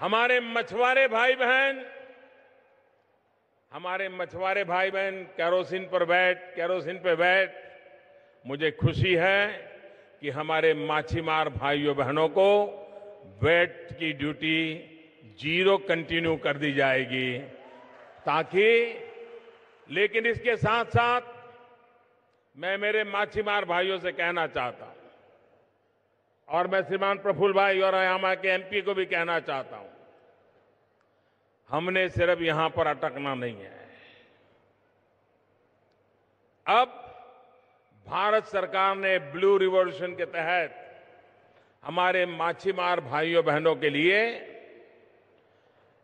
हमारे मछुआरे भाई बहन हमारे मछुआरे भाई बहन कैरोसिन पर बैठ, कैरोसिन पर बैठ, मुझे खुशी है कि हमारे माछीमार भाइयों बहनों को वेट की ड्यूटी ज़ीरो कंटिन्यू कर दी जाएगी। ताकि, लेकिन इसके साथ साथ मैं मेरे माछीमार भाइयों से कहना चाहता हूँ और मैं श्रीमान प्रफुल्ल भाई और यहाँ के एमपी को भी कहना चाहता हूँ, हमने सिर्फ़ यहाँ पर अटकना नहीं है। अब भारत सरकार ने ब्लू रिवॉल्यूशन के तहत हमारे माछीमार भाइयों बहनों के लिए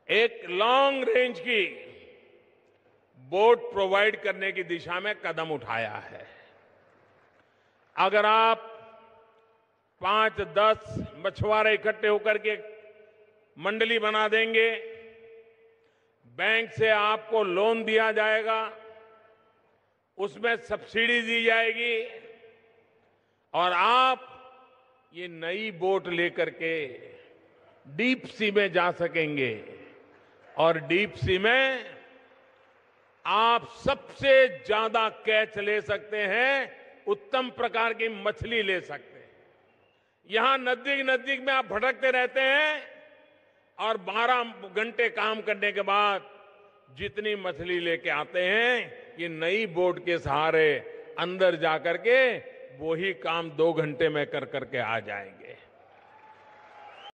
एक लॉन्ग रेंज की बोट प्रोवाइड करने की दिशा में कदम उठाया है। अगर आप पाँच, दस मछुआरे इकट्ठे होकर के मंडली बना देंगे। बैंक से आपको लोन दिया जाएगा। उसमें सब्सिडी दी जाएगी। और आप ये नई बोट लेकर के डीप सी में जा सकेंगे। और डीप सी में आप सबसे ज़्यादा कैच ले सकते हैं, उत्तम प्रकार की मछली ले सकते हैं। यहाँ नज़दीक नज़दीक में आप भटकते रहते हैं और 12 घंटे काम करने के बाद जितनी मछली लेके आते हैं, ये नई बोट के सहारे अंदर जाकर के वही काम दो घंटे में कर करके आ जाएँगे।